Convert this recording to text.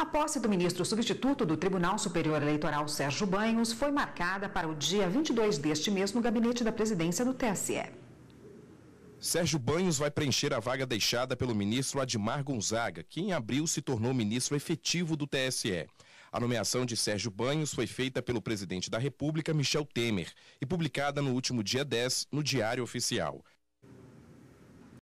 A posse do ministro substituto do Tribunal Superior Eleitoral, Sérgio Banhos, foi marcada para o dia 22 deste mês no gabinete da presidência do TSE. Sérgio Banhos vai preencher a vaga deixada pelo ministro Admar Gonzaga, que em abril se tornou ministro efetivo do TSE. A nomeação de Sérgio Banhos foi feita pelo presidente da República, Michel Temer, e publicada no último dia 10 no Diário Oficial.